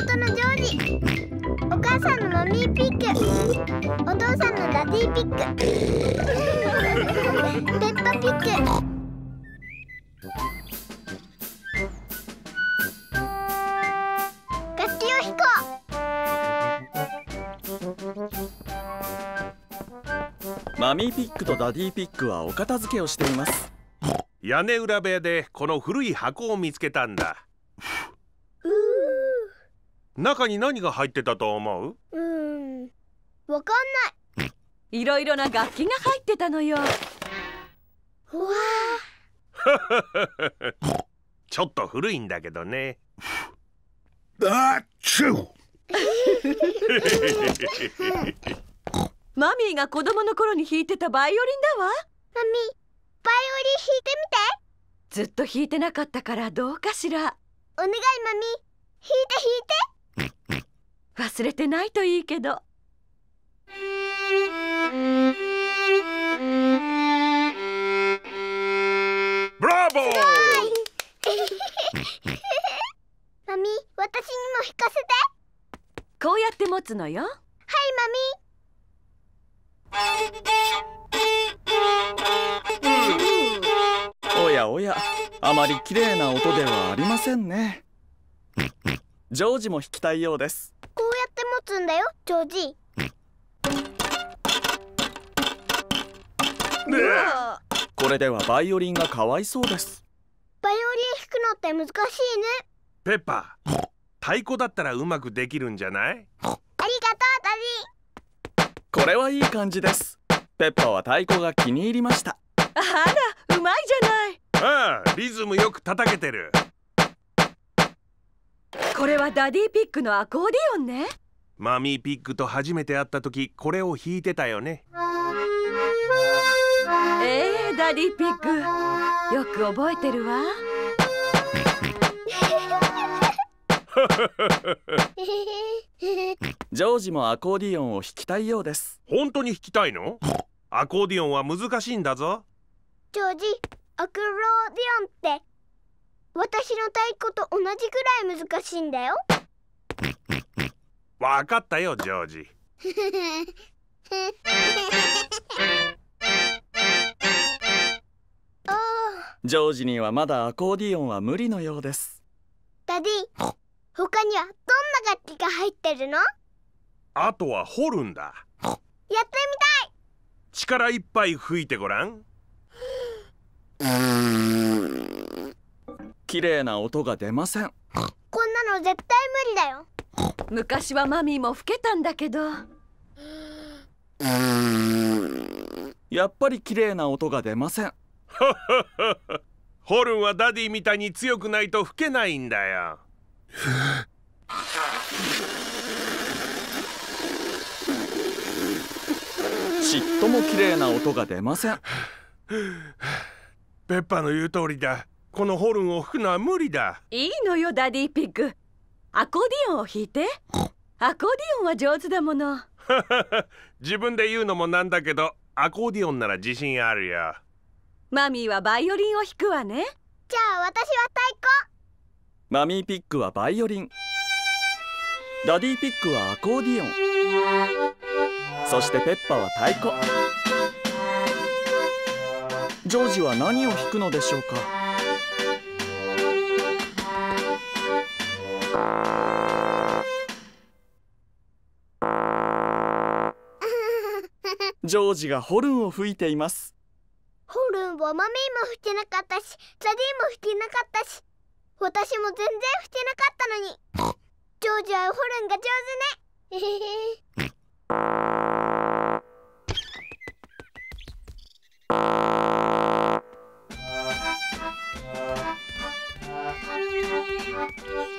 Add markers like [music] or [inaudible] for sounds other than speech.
弟のジョージお母さんのマミーピッグ。お父さんのダディピッグ。ペッパピッグ。楽器を弾こマミーピッグとダディピッグはお片付けをしています。屋根裏部屋でこの古い箱を見つけたんだ。中に何が入ってたと思う？うーん。わかんない。いろいろな楽器が入ってたのよ。うわ [laughs] ちょっと古いんだけどね。あっちゅうマミーが子供の頃に弾いてたバイオリンだわ。マミバイオリン弾いてみて。ずっと弾いてなかったからどうかしら。お願いマミ。弾いて弾いて忘れてないといいけど。ブラボー！マミ私にも弾かせて。こうやって持つのよ。はいおやおやあまり綺麗な音ではありませんね。ジョージも弾きたいようですつんだよジョージ。これではバイオリンがかわいそうです。バイオリン弾くのって難しいね。ペッパー太鼓だったらうまくできるんじゃない？ありがとうダこれはいい感じです。ペッパは太鼓が気に入りました。あらうまいじゃない。ああリズムよく叩けてる。これはダディピッグのアコーディオンねマミーピッグと初めて会った時これを弾いてたよね。えー、ダディピッグよく覚えてるわ。[laughs] ジョージもアコーディオンを弾きたいようです。本当に弾きたいの？アコーディオンは難しいんだぞ。ジョージアクローディオンって私の太鼓と同じくらい難しいんだよわかったよジョージ。[laughs] ジョージにはまだアコーディオンは無理のようです。ダディ他にはどんな楽器が入ってるの？やあとはホルンだ。ってみ力いっぱい吹いてごらん。[laughs] 綺麗な音が出ません。たいこんなの絶対無理だよ昔はマミーも吹けたんだけど。やっぱり綺麗な音が出ません。ホルンはダディみたいに強くないと吹けないんだよ。ちっとも綺麗な音が出ません。[laughs] ペッパの言う通りだ。このホルンを吹くのは無理だ。いいのよダディピッグアコーディオンを弾いて？アコーディオンは上手だもの。[laughs] 自分で言うのもなんだけどアコーディオンなら自信あるよ。マミーはバイオリンを弾くわね。じゃあ私は太鼓。マミーピッグはバイオリン。ダディピッグはアコーディオン。そしてペッパは太鼓。ジョージは何を弾くのでしょうか？ジョージがホルンを吹いていますホルンはマミーも吹けなかったしザディも吹けなかったし私も全然吹けなかったのにジョージはホルンが上手ね Thank you.